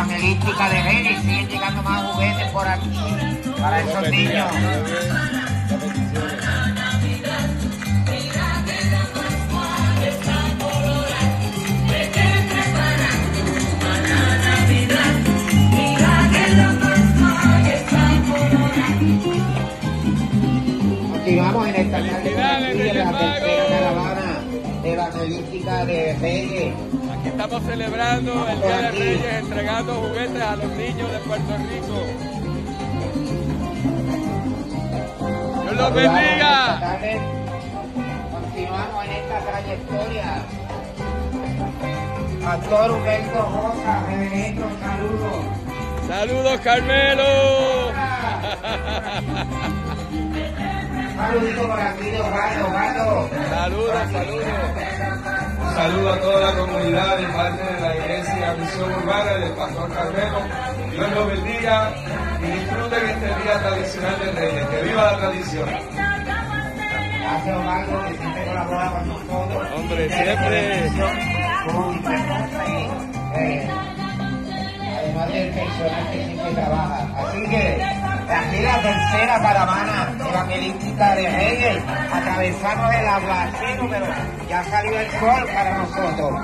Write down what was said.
evangelística de Reyes. Siguen llegando más juguetes por aquí para esos niños. Continuamos en esta tarde con la tercera caravana evangelística de Reyes. Aquí estamos celebrando el Día de Reyes, entregando juguetes a los niños de Puerto Rico. Dios los bendiga. Continuamos en esta trayectoria. Pastor Humberto Rosa, reverendo, saludos. Saludos, Carmelo. Saludito por aquí de Osvaldo, Saludos, saludos. Un saludo a toda la comunidad de parte de la Iglesia Misión Urbana del Pastor Carmelo. Dios los bendiga y disfruten este día tradicional de Reyes. Que viva la tradición. Gracias Osvaldo, que siempre colabora con nosotros. Hombre, siempre. Así que aquí la tercera caravana evangelística de Reyes, atravesando el aguacero, pero ya salió el sol para nosotros.